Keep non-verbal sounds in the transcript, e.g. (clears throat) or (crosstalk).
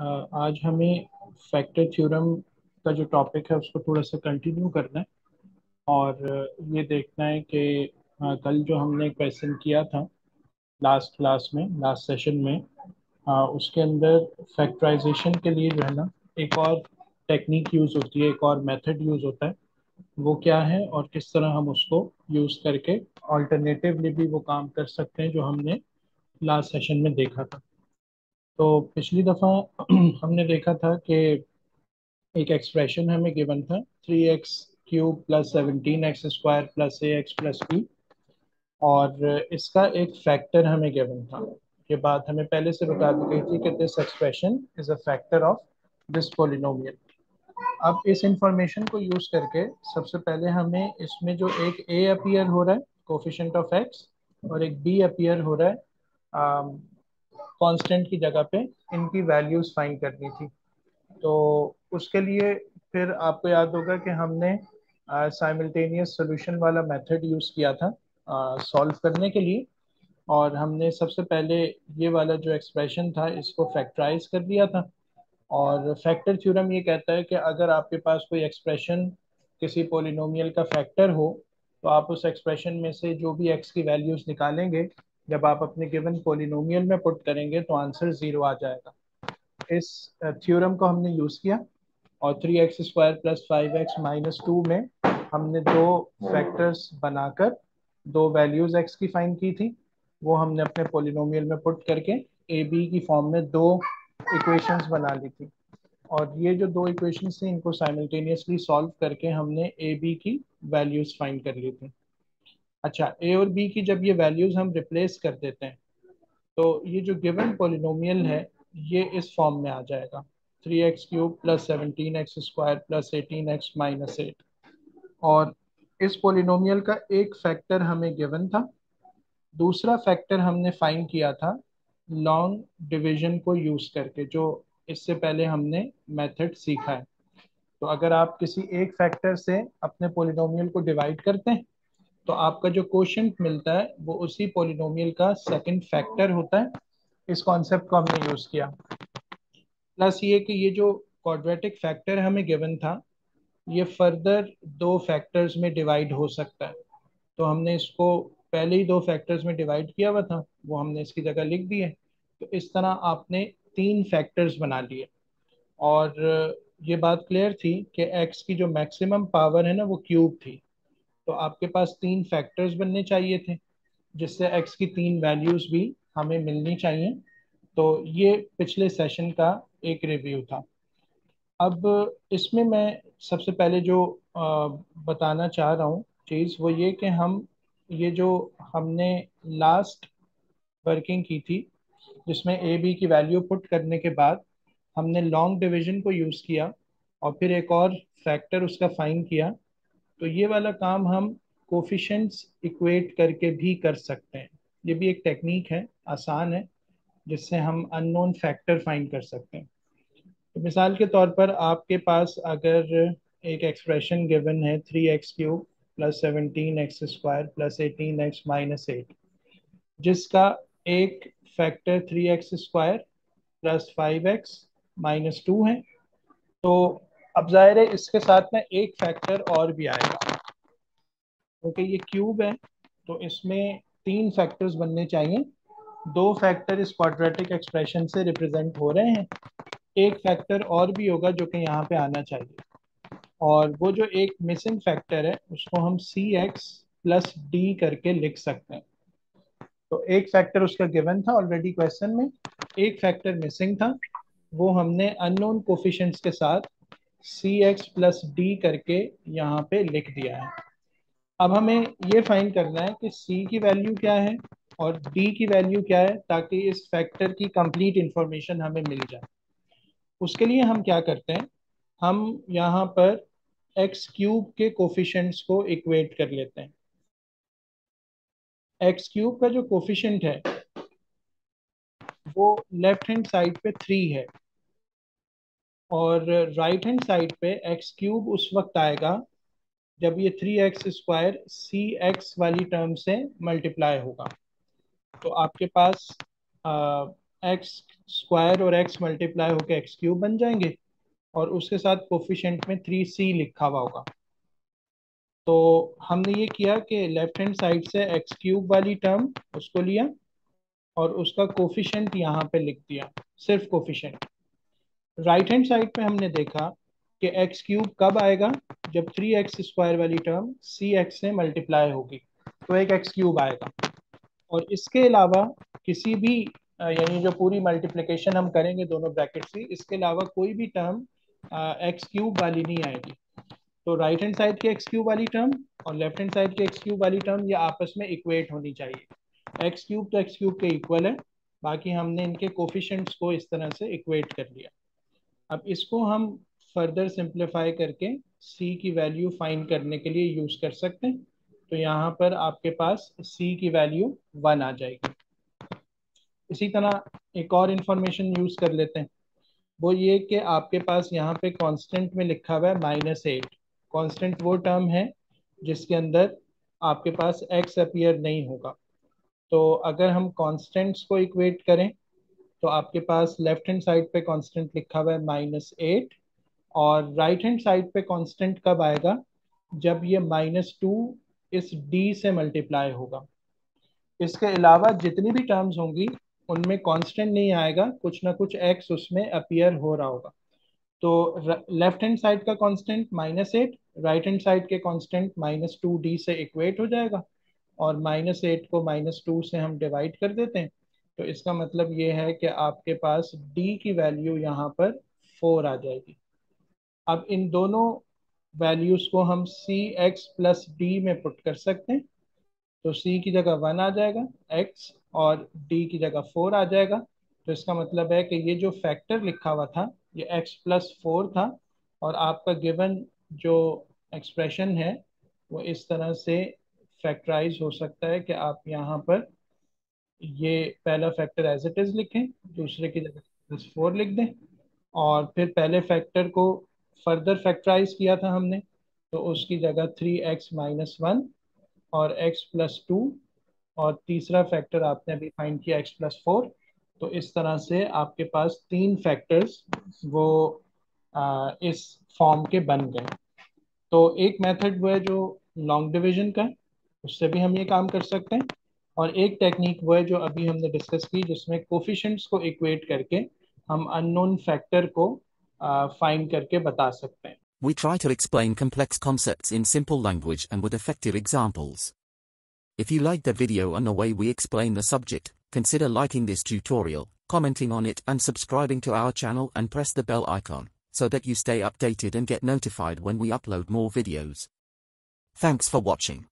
आज हमें factor theorem का जो टॉपिक है उसको थोड़ा सा कंटिन्यू करना है। और ये देखना है कि कल जो हमने क्वेश्चन किया था लास्ट क्लास में लास्ट सेशन में आ, उसके अंदर फैक्टराइजेशन के लिए जो है ना एक और टेक्निक यूज़ होती है एक और मेथड यूज़ होता है। वो क्या है और किस तरह हम उसको यूज़ करके ऑल्टरनेटिवली भी वो काम कर सकते हैं जो हमने लास्ट सेशन में देखा था। तो पिछली दफ़ा (clears throat) हमने देखा था कि एक एक्सप्रेशन हमें गिवन था three x cube plus seventeen x square plus a x plus b और इसका एक फैक्टर हमें गिवन था। ये बात हमें पहले से बता दी गई थी कि this expression is a factor of this polynomial अब इस इंफॉर्मेशन को यूज़ करके सबसे पहले हमें इसमें जो एक ए अपियर हो रहा है कोफिशेंट ऑफ़ एक्स और एक बी अपियर हो रहा है कांस्टेंट की जगह पे इनकी वैल्यूज़ फाइंड करनी थी। तो उसके लिए फिर आपको याद होगा कि हमने साइमल्टेनियस सोल्यूशन वाला मेथड यूज़ किया था सॉल्व करने के लिए। और हमने सबसे पहले ये वाला जो एक्सप्रेशन था, इसको फैक्टराइज कर दिया था। और फैक्टर थ्योरम ये कहता है कि अगर आपके पास कोई एक्सप्रेशन किसी पोलिनोमियल का फैक्टर हो तो आप उस एक्सप्रेशन में से जो भी एक्स की वैल्यूज़ निकालेंगे जब आप अपने गिवन पोलिनोमियल में पुट करेंगे तो आंसर ज़ीरो आ जाएगा। इस थ्योरम को हमने यूज़ किया और three x square plus five x minus two में हमने दो फैक्टर्स बनाकर दो वैल्यूज़ एक्स की फाइंड की थी। वो हमने अपने पोलिनोमियल में पुट करके ए बी की फॉर्म में दो इक्वेशंस बना ली थी। और ये जो दो इक्वेशंस थी, इनको साइमल्टेनियसली सॉल्व करके हमने ए बी की वैल्यूज़ फाइंड कर ली थी। अच्छा ए और बी की जब ये वैल्यूज़ हम रिप्लेस कर देते हैं तो ये जो गिवन पोलिनोमियल है, ये इस फॉर्म में आ जाएगा। Three x cube plus seventeen x square plus eighteen x minus eight और इस पोलिनोमियल का एक फैक्टर हमें गिवन था। दूसरा फैक्टर हमने फाइंड किया था लॉन्ग डिवीज़न को यूज़ करके, जो इससे पहले हमने मेथड सीखा है। तो अगर आप किसी एक फैक्टर से अपने पोलिनोमियल को डिवाइड करते हैं तो आपका जो क्वेश्चन मिलता है, वो उसी पोलिनोमियल का सेकंड फैक्टर होता है। इस कॉन्सेप्ट को हमने यूज़ किया। प्लस ये कि ये जो क्वाड्रेटिक फैक्टर हमें गिवन था, ये फर्दर दो फैक्टर्स में डिवाइड हो सकता है। तो हमने इसको पहले ही दो फैक्टर्स में डिवाइड किया हुआ था, वो हमने इसकी जगह लिख दिए तो इस तरह आपने तीन फैक्टर्स बना लिए। और ये बात क्लियर थी कि एक्स की जो मैक्सिमम पावर है ना, वो क्यूब थी। तो आपके पास तीन फैक्टर्स बनने चाहिए थे, जिससे एक्स की तीन वैल्यूज़ भी हमें मिलनी चाहिए। तो ये पिछले सेशन का एक रिव्यू था। अब इसमें मैं सबसे पहले जो बताना चाह रहा हूँ, चीज़ वो ये कि हम, ये जो हमने लास्ट वर्किंग की थी, जिसमें ए बी की वैल्यू पुट करने के बाद हमने लॉन्ग डिवीज़न को यूज़ किया और फिर एक और फैक्टर उसका फाइन किया। तो ये वाला काम हम कोफिशेंट्स इक्वेट करके भी कर सकते हैं। ये भी एक टेक्निक है, आसान है, जिससे हम अननोन फैक्टर फाइंड कर सकते हैं। तो मिसाल के तौर पर आपके पास अगर एक एक्सप्रेशन गिवन है three x cube plus seventeen x square plus eighteen x minus eight जिसका एक factor three x square plus five x minus two है तो अब ज़ाहिर है इसके साथ में एक फैक्टर और भी आएगा क्योंकि ये क्यूब है तो इसमें तीन फैक्टर्स बनने चाहिए। दो फैक्टर इस क्वाड्रेटिक एक्सप्रेशन से रिप्रेजेंट हो रहे हैं। एक फैक्टर और भी होगा जो कि यहाँ पे आना चाहिए। और वो जो एक मिसिंग फैक्टर है, उसको हम सी एक्स प्लस डी करके लिख सकते हैं। तो एक फैक्टर उसका गिवन था ऑलरेडी क्वेश्चन में, एक फैक्टर मिसिंग था। वो हमने अननोन कोफिशेंट्स के साथ सी एक्स प्लस डी करके यहाँ पे लिख दिया है। अब हमें ये फाइंड करना है कि सी की वैल्यू क्या है और डी की वैल्यू क्या है ताकि इस फैक्टर की कंप्लीट इंफॉर्मेशन हमें मिल जाए। उसके लिए हम क्या करते हैं? हम यहाँ पर एक्स क्यूब के कोफिशेंट्स को इक्वेट कर लेते हैं। एक्स क्यूब का जो कोफिशेंट है, वो लेफ़्ट हैंड साइड पे थ्री है। और राइट हैंड साइड पे एक्स क्यूब उस वक्त आएगा जब ये three x square c x वाली टर्म से मल्टीप्लाई होगा। तो आपके पास एक्स स्क्वायर और एक्स मल्टीप्लाई होकर एक्स क्यूब बन जाएँगे और उसके साथ कोफिशेंट में थ्री सी लिखा हुआ होगा। तो हमने ये किया कि लेफ़्ट हैंड साइड से एक्स क्यूब वाली टर्म उसको लिया और उसका कोफिशेंट यहाँ पे लिख दिया, सिर्फ़ कोफिशेंट राइट हैंड साइड पे हमने देखा कि एक्स क्यूब कब आएगा? जब थ्री एक्स स्क्वायर वाली टर्म सी एक्स से मल्टीप्लाई होगी तो एक एक्स क्यूब आएगा। और इसके अलावा किसी भी यानी जो पूरी मल्टीप्लिकेशन हम करेंगे दोनों ब्रैकेट से इसके अलावा कोई भी टर्म एक्स क्यूब वाली नहीं आएगी। तो राइट हैंड साइड की एक्स क्यूब वाली टर्म और लेफ़्ट हैंड साइड की एक्स क्यूब वाली टर्म ये आपस में इक्वेट होनी चाहिए। एक्स क्यूब तो एक्स क्यूब के इक्वल है, बाकी हमने इनके कोफिशेंट्स को इस तरह से इक्वेट कर लिया। अब इसको हम फर्दर सिंप्लीफाई करके c की वैल्यू फाइंड करने के लिए यूज़ कर सकते हैं। तो यहाँ पर आपके पास c की वैल्यू वन आ जाएगी। इसी तरह एक और इंफॉर्मेशन यूज़ कर लेते हैं। वो ये कि आपके पास यहाँ पे कांस्टेंट में लिखा हुआ है माइनस एट कॉन्स्टेंट वो टर्म है जिसके अंदर आपके पास एक्स अपियर नहीं होगा। तो अगर हम कॉन्स्टेंट्स को इक्वेट करें तो आपके पास लेफ़्ट हैंड साइड पे कांस्टेंट लिखा हुआ है माइनस एट और राइट हैंड साइड पे कांस्टेंट कब आएगा? जब ये माइनस टू इस डी से मल्टीप्लाई होगा। इसके अलावा जितनी भी टर्म्स होंगी, उनमें कांस्टेंट नहीं आएगा, कुछ ना कुछ एक्स उसमें अपियर हो रहा होगा। तो लेफ़्ट हैंड साइड का constant minus eight right hand side के कांस्टेंट माइनस टू डी से इक्वेट हो जाएगा और माइनस एट को माइनस टू से हम डिवाइड कर देते हैं। तो इसका मतलब ये है कि आपके पास d की वैल्यू यहाँ पर फोर आ जाएगी। अब इन दोनों वैल्यूज़ को हम सी एक्स प्लस डी में पुट कर सकते हैं। तो c की जगह वन आ जाएगा, x और d की जगह फोर आ जाएगा। तो इसका मतलब है कि ये जो फैक्टर लिखा हुआ था, ये x प्लस फोर था और आपका गिवन जो एक्सप्रेशन है, वो इस तरह से फैक्टराइज हो सकता है कि आप यहाँ पर ये पहला फैक्टर एज इट इज़ लिखें दूसरे की जगह प्लस फोर लिख दें और फिर पहले फैक्टर को फर्दर फैक्टराइज किया था हमने तो उसकी जगह थ्री एक्स माइनस वन और एक्स प्लस टू और तीसरा फैक्टर आपने अभी फाइंड किया एक्स प्लस फोर तो इस तरह से आपके पास तीन फैक्टर्स वो आ, इस फॉर्म के बन गए। तो एक मेथड वो है जो लॉन्ग डिवीज़न का उससे भी हम ये काम कर सकते हैं। और एक टेक्निक वो है जो अभी हमने डिस्कस की जिसमें कोफिशेंट्स को इक्वेट करके हम अननोन फैक्टर को फाइंड करके बता सकते हैं We try to explain complex concepts in simple language and with effective examples. If you like the video and the way we explain the subject, consider liking this tutorial, commenting on it and subscribing to our channel and press the bell icon, so that you stay updated and get notified when we upload more videos. Thanks for watching.